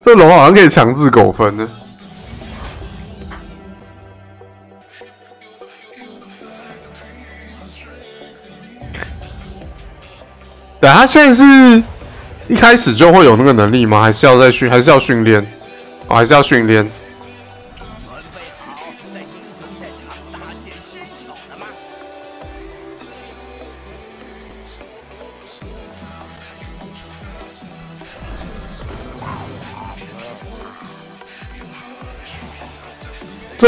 这龙好像可以强制苟分呢。对，他现在是一开始就会有那个能力吗？还是要再训？还是要训练？哦，还是要训练？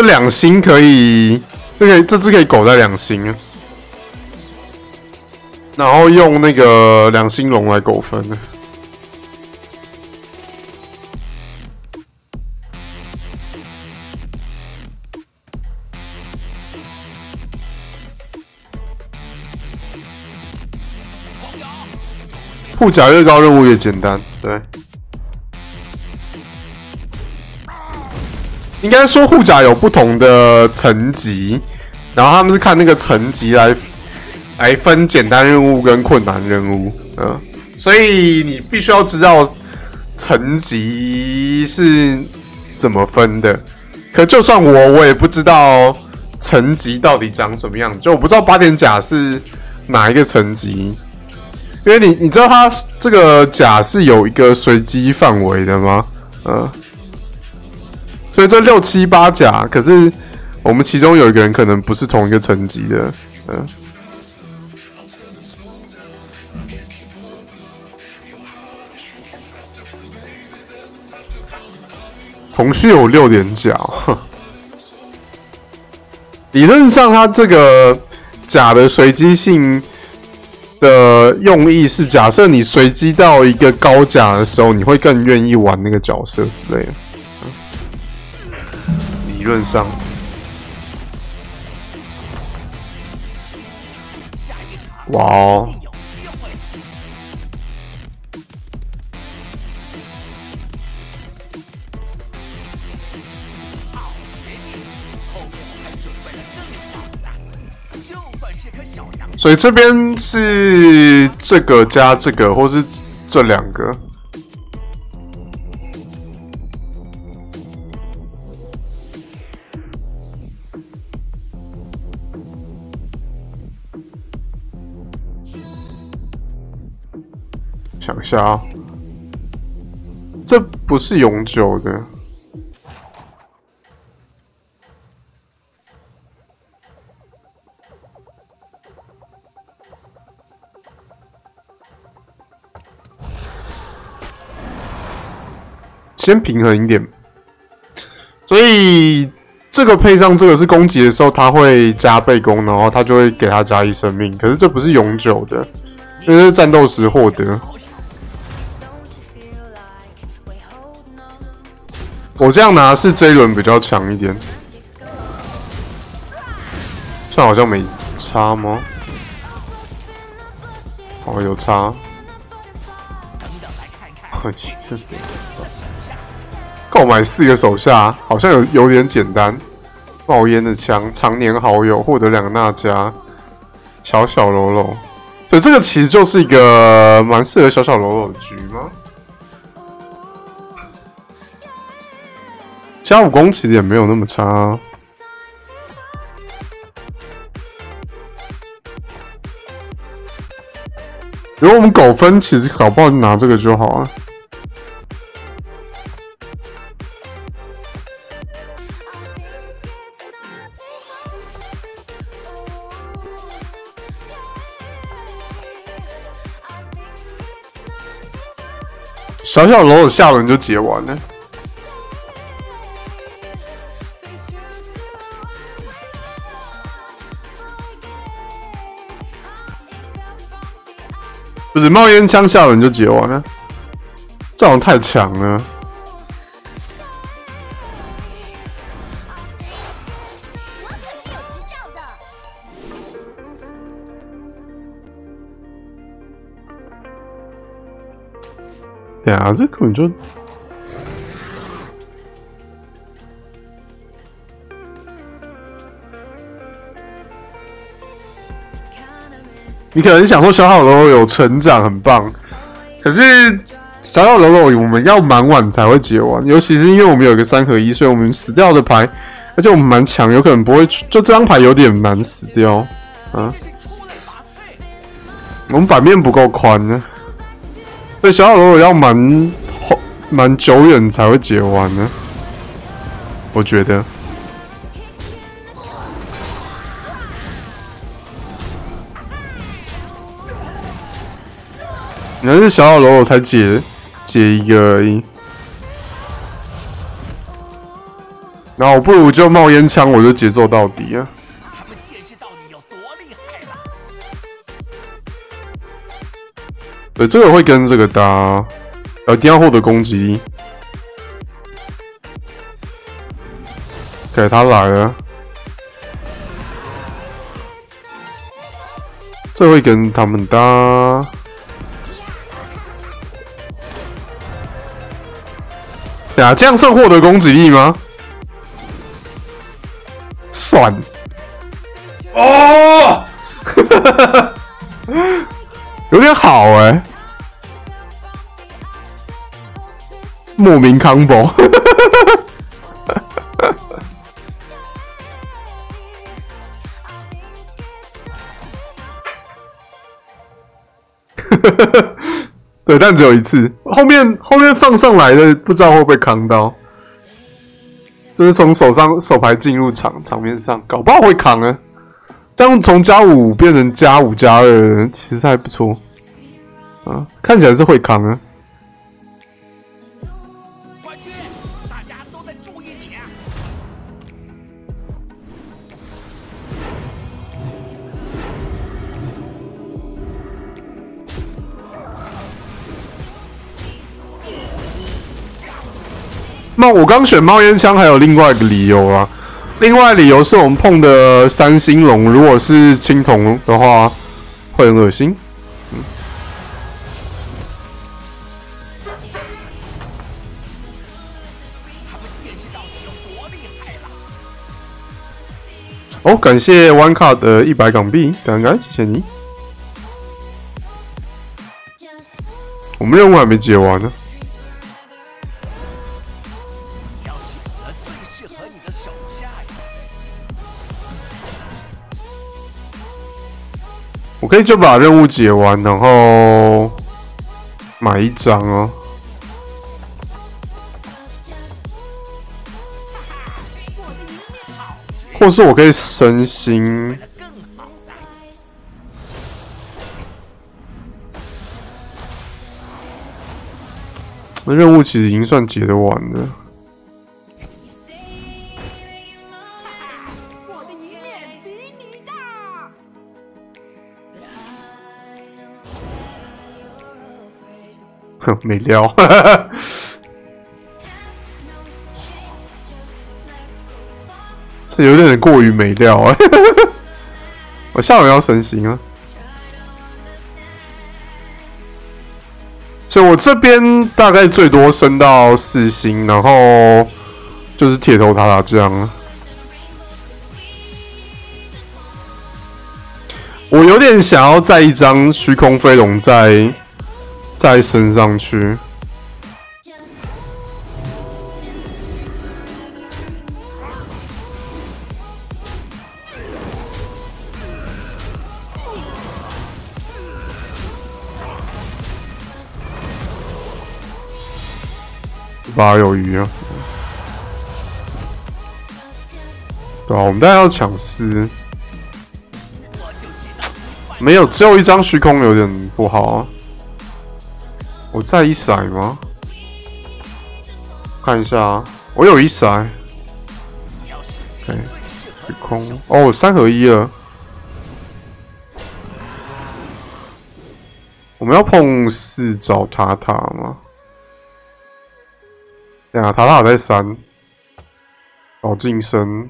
这两星可以，这个这只可以狗在两星啊，然后用那个两星龙来狗分呢。护甲越高，任务越简单，对。应该说护甲有不同的层级，然后他们是看那个层级来来分简单任务跟困难任务，嗯，所以你必须要知道层级是怎么分的。可就算我，我也不知道层级到底长什么样，就我不知道八点甲是哪一个层级，因为你你知道它这个甲是有一个随机范围的吗？嗯。所以这六七八甲，可是我们其中有一个人可能不是同一个层级的，嗯。红旭有六点甲，理论上他这个甲的随机性的用意是，假设你随机到一个高甲的时候，你会更愿意玩那个角色之类的。理论上，哇哦！所以这边是这个加这个，或是这两个。想下啊，这不是永久的。先平衡一点，所以这个配上这个是攻击的时候，它会加倍攻，然后它就会给它加一生命。可是这不是永久的，这是战斗时获得。我这样拿是这一轮比较强一点，算好像没差吗？哦，有差。我去，购买四个手下好像有有点简单。冒烟的枪，常年好友，获得两个娜迦，小小喽喽。所以这个其实就是一个蛮适合小小喽喽的局吗？加武功其实也没有那么差。啊如果我们狗分，其实搞不好拿这个就好了。小小楼的下轮就结完了。只冒烟枪下人就结完了，这好像太强了。对啊，这根本就。你可能想说小好楼有成长很棒，可是小小喽啰，我们要蛮晚才会解完，尤其是因为我们有一个三合一，所以我们死掉的牌，而且我们蛮强，有可能不会就这张牌有点难死掉啊。我们版面不够宽呢，所以小小喽啰要蛮蛮久远才会解完呢，我觉得。原来是小小喽啰才解。解一个而已，那我不如就冒烟枪，我就节奏到底啊！对，这个会跟这个搭，呃，定要获得攻击。给他来了，这会跟他们搭。呀，这样算获得攻击力吗？算。哦，有点好哎，莫名 combo。对，但只有一次。后面后面放上来的，不知道会不会扛刀。就是从手上手牌进入场场面上，搞不好会扛啊。这样从加五变成加五加二，其实还不错。啊，看起来是会扛啊。那我刚选冒烟枪，还有另外一个理由啊。另外理由是我们碰的三星龙，如果是青铜的话，会很恶心。嗯。哦，感谢 One Card 的一百港币，感恩，谢谢你。我们任务还没解完呢。可以就把任务解完，然后买一张哦，或是我可以升星。那任务其实已经算解得完了。哼 没料，哈哈哈这有点过于没料啊！我下午要升星啊，所以我这边大概最多升到四星，然后就是铁头塔塔这样。我有点想要再一张虚空飞龙在。再升上去，八有余啊！对啊，我们大家要抢尸，没有，只有一张虚空，有点不好啊。我在一骰吗？看一下啊，我有一骰。OK，空哦，三合一了。我们要碰四找塔塔吗？对啊，塔塔在三，找晋升。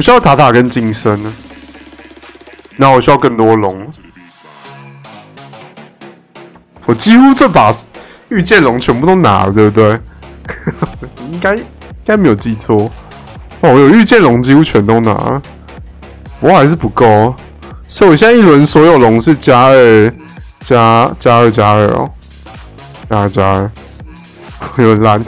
们需要塔塔跟金身呢，那我需要更多龙。我几乎这把御剑龙全部都拿了，对不对？应该应该没有记错。哦，我有御剑龙几乎全都拿了，不过还是不够。所以我现在一轮所有龙是加二加加二加二哦，加二加二，有点烂。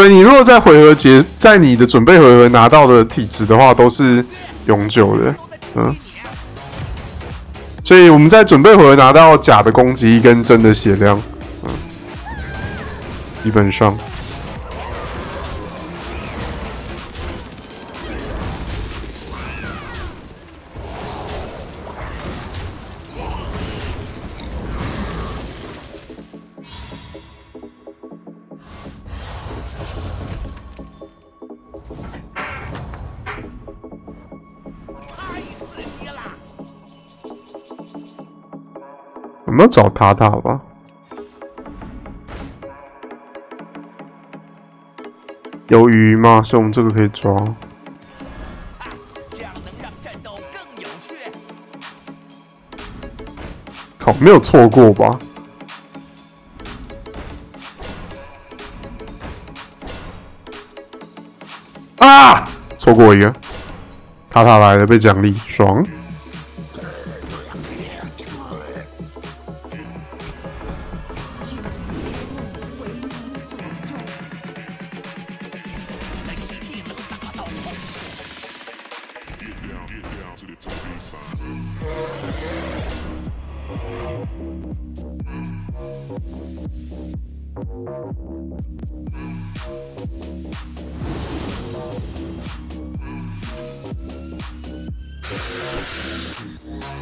所以你如果在回合结，在你的准备回合拿到的体质的话，都是永久的，嗯。所以我们在准备回合拿到假的攻击跟真的血量，嗯，基本上。我们要找塔塔吧？有鱼吗？所以我们这个可以抓。这样能让战斗更有趣。靠，没有错过吧？啊！错过一个，塔塔来了，被奖励，爽。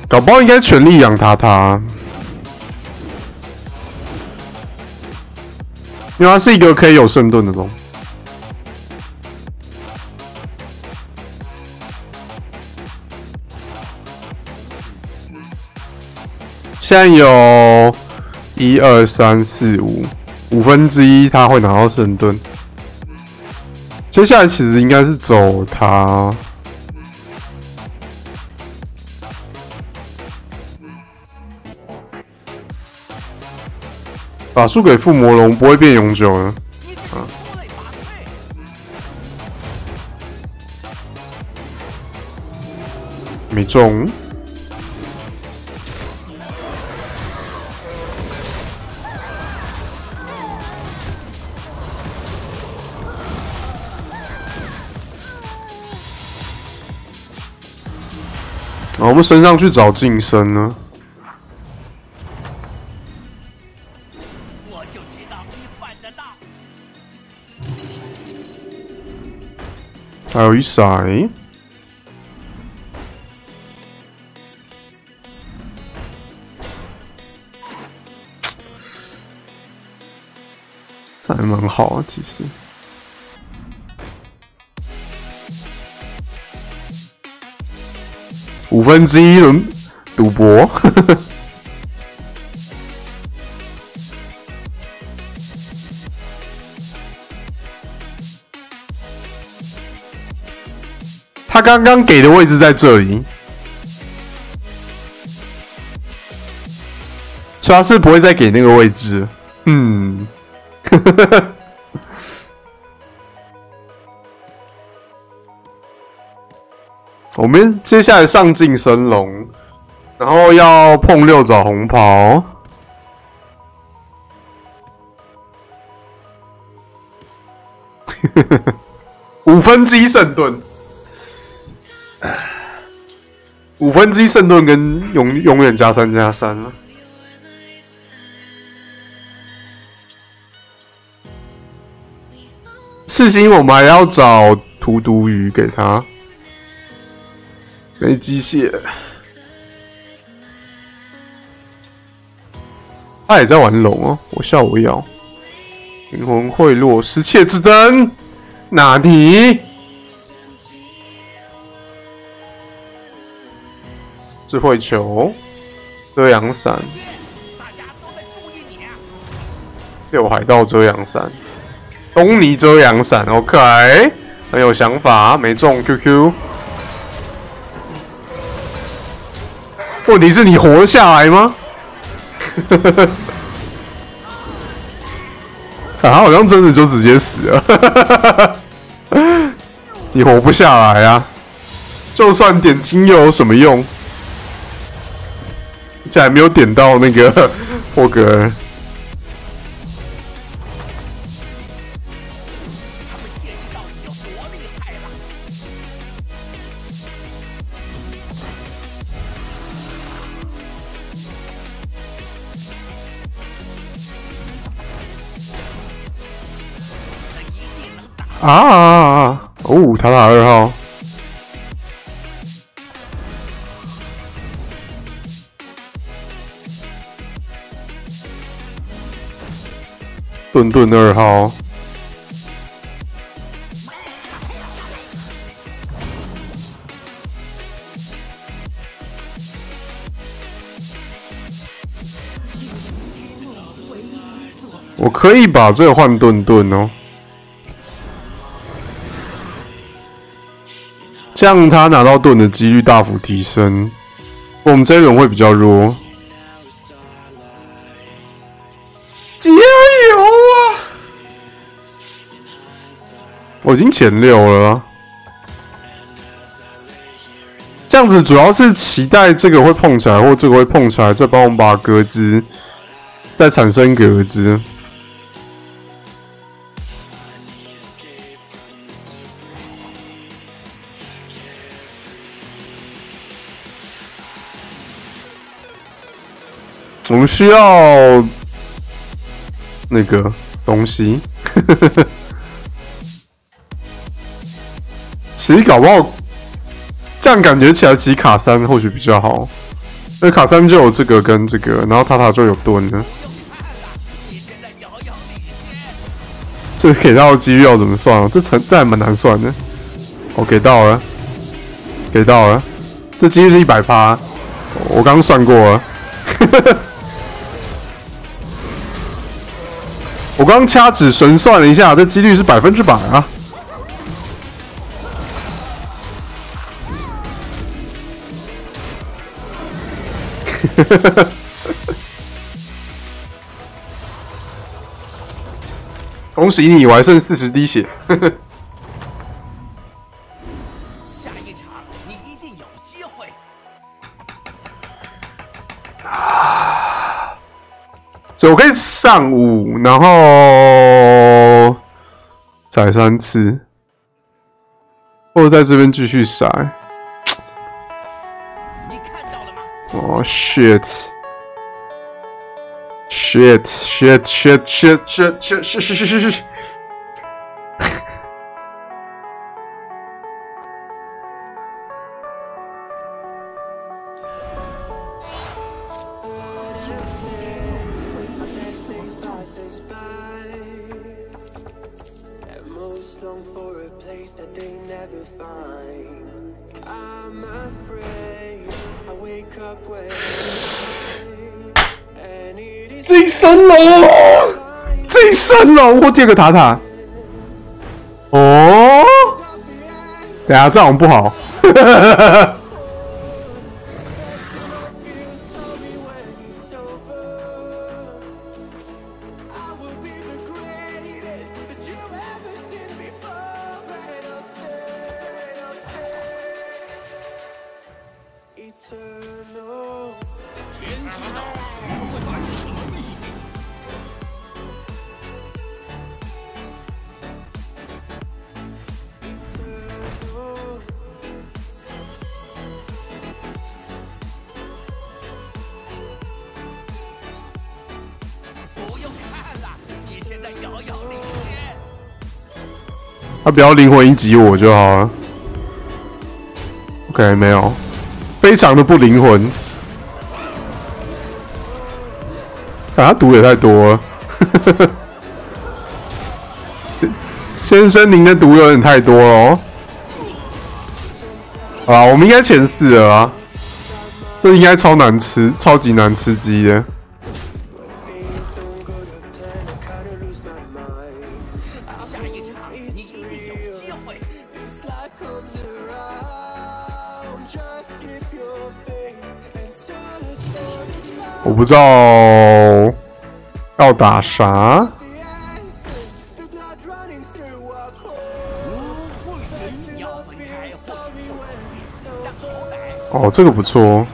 搞不好应该全力养他，他，因为他是一个可以有圣盾的龙。现在有一二三四五五分之一，他会拿到圣盾。接下来其实应该是走他。法术给附魔龙不会变永久的，啊！没中。我们升上去找晋升呢。还有一骰，这还蛮好啊，其实。五分之一轮赌博。他刚刚给的位置在这里，所以他是不会再给那个位置。嗯，呵呵呵我们接下来上进神龙，然后要碰六爪红袍，五分之一圣盾。五分之一圣盾跟永永远加三加三了。四星我们还要找荼毒鱼给他，没机械。他也在玩龙哦，我笑我要。灵魂贿赂，失窃之灯，哪里？智慧球，遮阳伞。六海盗遮阳伞，东尼遮阳伞，OK，很有想法，没中 QQ。问题是你活下来吗？啊好像真的就直接死了，你活不下来啊！就算点金又有什么用？这还没有点到那个 霍格。啊啊啊！哦，塔塔二号，顿顿二号，我可以把这个换顿顿哦。这样他拿到盾的几率大幅提升。我们这一轮会比较弱。加油啊！我已经前六了。这样子主要是期待这个会碰起来，或这个会碰起来，再帮我们把格子再产生格子。我们需要那个东西，其实搞不好这样感觉起来，其实卡三或许比较好，因为卡三就有这个跟这个，然后塔塔就有盾了。这给到的几率要怎么算啊？这成这还蛮难算的。我给到了，给到了，这几率是一百趴，我刚算过了。我刚掐指神算了一下，这几率是百分之百啊！恭喜你，我还剩四十滴血。上午，然后踩三次，或者在这边继续甩。哦，shit，shit，shit，shit，shit，shit，shit，shit，shit，shit。进山了！进山了！我天个塔塔！哦，等下这样不好。他不要灵魂一击我就好了。OK，没有，非常的不灵魂。啊，毒也太多了。先先生，您的毒有点太多了。啊，我们应该前四了啊。这应该超难吃，超级难吃鸡的。不知道要打啥。哦，这个不错。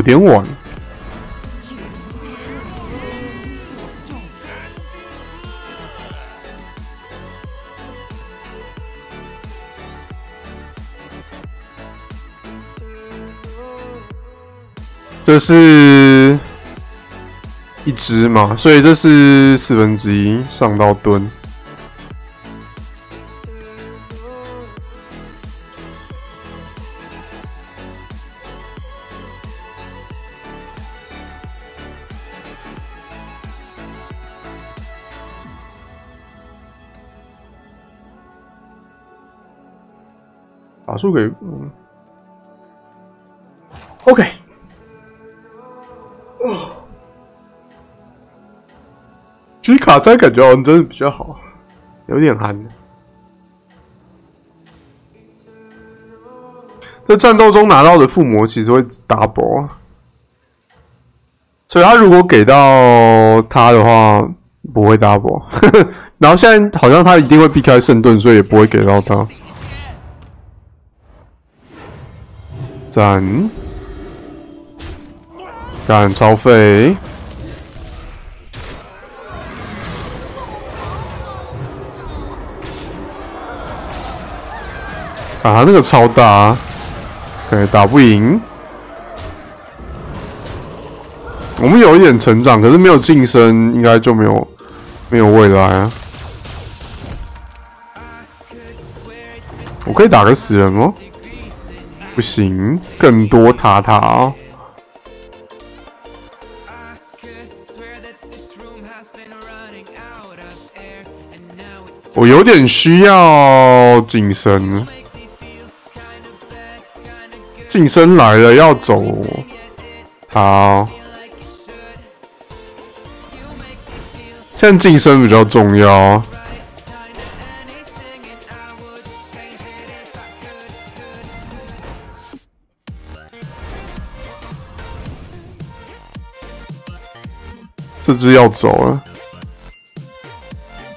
有点晚。这是一只嘛，所以这是四分之一上到蹲。打输给嗯，OK，哦，其实卡塞感觉好像真的比较好，有点憨。在战斗中拿到的附魔其实会 double，所以他如果给到他的话不会 double，然后现在好像他一定会避开圣盾，所以也不会给到他。斩，干超费，啊，那个超大，对，打不赢。我们有一点成长，可是没有晋升，应该就没有没有未来啊。我可以打个死人吗？不行，更多塔塔哦。我有点需要晋升，晋升来了要走，好，现在晋升比较重要。这只要走了，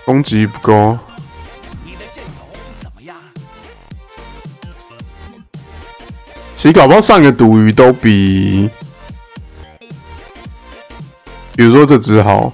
攻击不够。其实搞不好上个毒鱼都比，比如说这只好。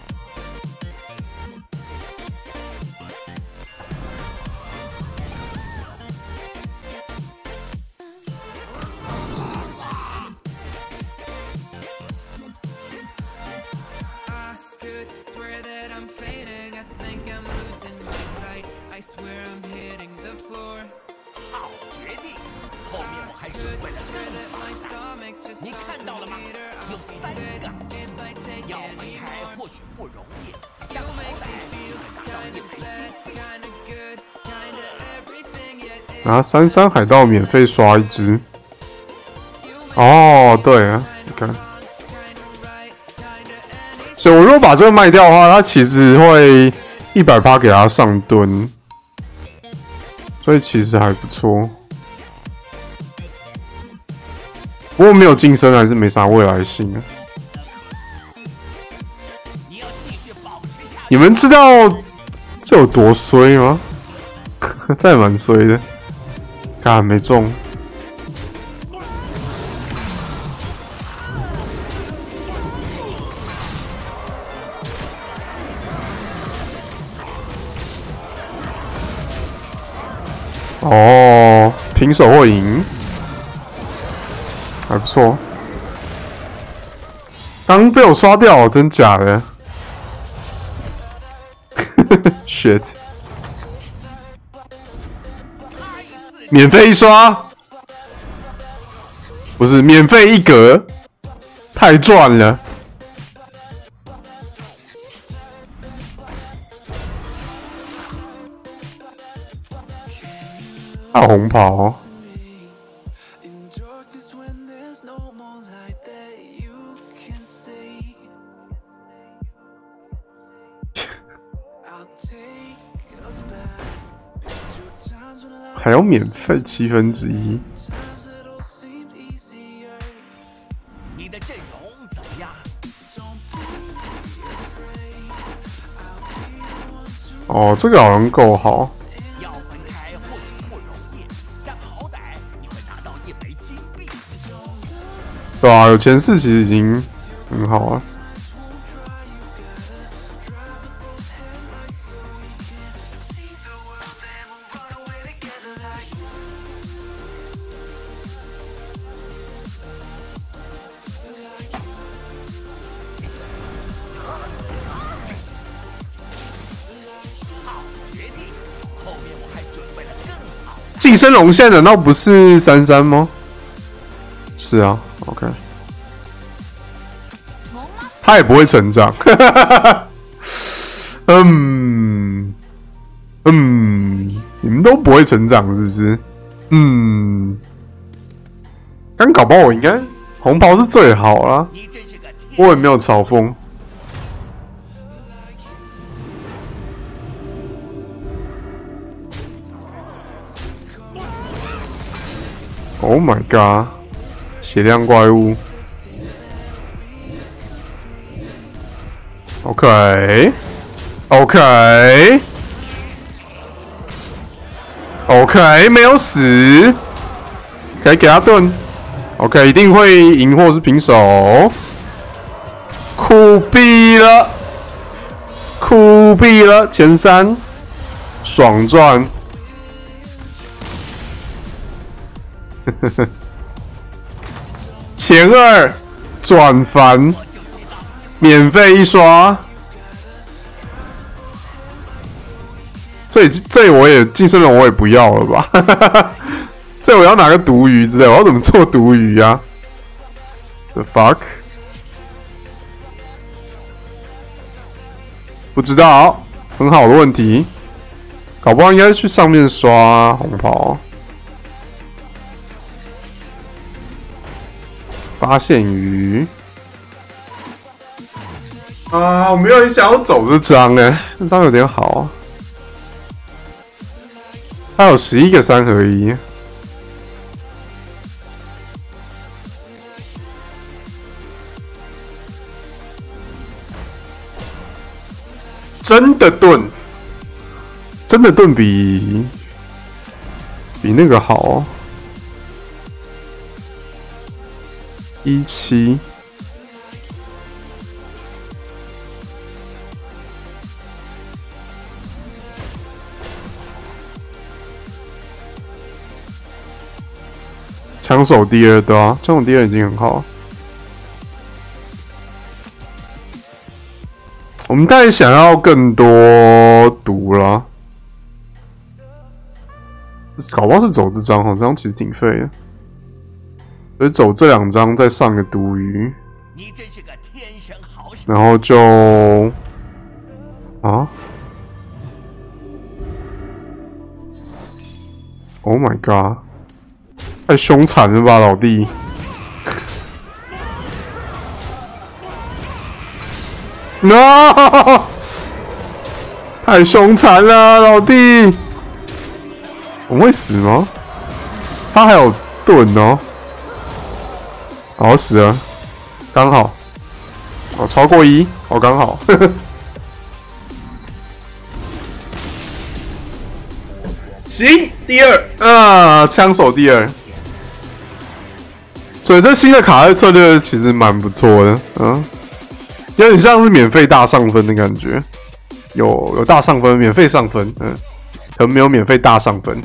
三山海盗免费刷一只。哦，对啊，你看，所以我如果把这个卖掉的话，它其实会一百八给他上吨，所以其实还不错。不过没有晋升还是没啥未来性啊。你们知道这有多衰吗？这也蛮衰的。看没中。哦，平手或赢，还不错。刚被我刷掉，真假的？shit！免费一刷。不是免费一格。太赚了。大红袍。还要免费七分之一。哦，这个好像够好。对啊，有前四其实已经很好了。寄生龙现在难道不是三三吗？是啊，OK。他也不会成长。嗯嗯，你们都不会成长是不是？嗯，刚搞不好我应该红袍是最好啦，我也没有嘲讽。Oh my god！血量怪物。OK。OK。OK，没有死。可以给他盾。OK，一定会赢或是平手。酷毙了，酷毙了！前三，爽赚。前二转凡，免费一刷。这这我也寄生龙我也不要了吧？这我要拿个毒鱼之类，我要怎么做毒鱼啊？The fuck？不知道，很好的问题。搞不好应该去上面刷红袍。发现鱼啊，我没有很想要走这张哎，这张有点好。它有十一个三合一。真的盾，真的盾比比那个好、哦。一七，枪手第二对啊，枪手第二已经很好。我们当然想要更多毒啦，搞不好是走这张哈，这张其实挺废的。所以走这两张，再上个毒鱼，你真是个天生好手。然后就啊，Oh my god，太凶残了吧，老弟！No，太凶残了，老弟！我们会死吗？他还有盾哦。好死了，刚好，哦，超过一，哦，刚好，行，第二。啊，枪手第二，所以这新的卡的策略其实蛮不错的，嗯，有点像是免费大上分的感觉，有有大上分，免费上分，嗯，可能没有免费大上分，